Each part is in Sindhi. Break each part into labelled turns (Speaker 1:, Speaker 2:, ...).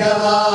Speaker 1: Come on.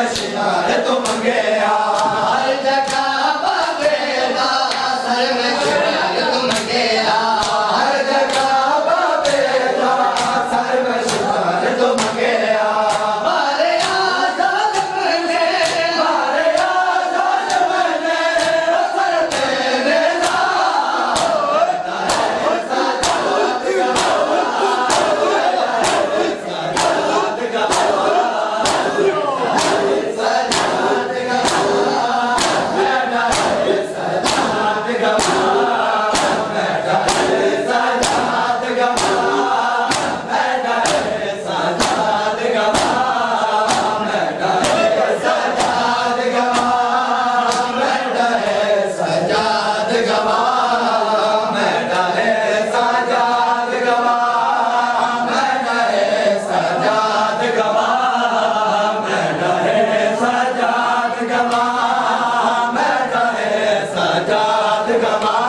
Speaker 1: ¡Vamos! がま